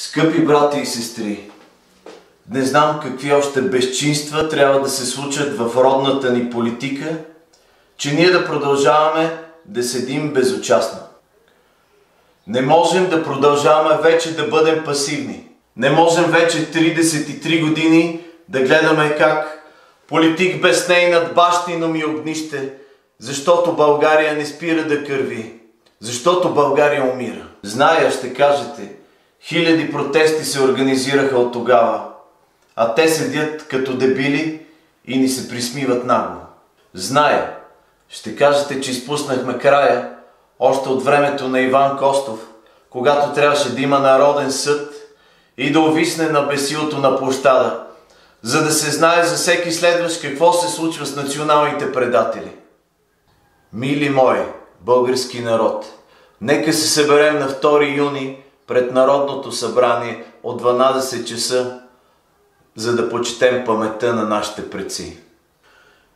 Скъпи брати и сестри, не знам какви още безчинства трябва да се случат в родната ни политика, че ние да продължаваме да седим безучастно. Не можем да продължаваме вече да бъдем пасивни. Не можем вече 33 години да гледаме как политик безней над бащино ми огнище, защото България не спира да кърви, защото България умира. Зная, ще кажете, хиляди протести се организираха от тогава, а те седят като дебили и ни се присмиват нагло. Зная, ще кажете, че изпуснахме края още от времето на Иван Костов, когато трябваше да има народен съд и да увисне на бесилото на площада, за да се знае за всеки следващ какво се случва с националните предатели. Мили мои, български народ, нека се съберем на 2 юни пред Народното събрание от 12 часа, за да почетем паметта на нашите предци.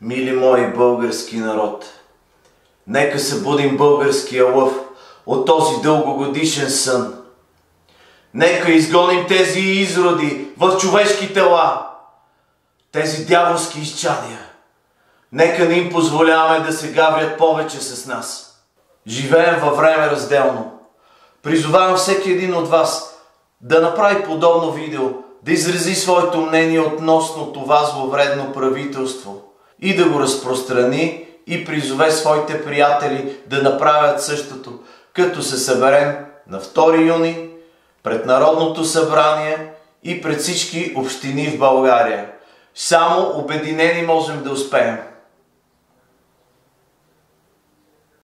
Мили мои български народ, нека събудим българския лъв от този дългогодишен сън. Нека изгоним тези изроди в човешки тела, тези дяволски изчадия. Нека не им позволяваме да се гаврят повече с нас. Живеем във време разделно. Призовавам всеки един от вас да направи подобно видео, да изрази своето мнение относно това зловредно правителство и да го разпространи и призове своите приятели да направят същото, като се съберем на 2 юни пред Народното събрание и пред всички общини в България. Само обединени можем да успеем.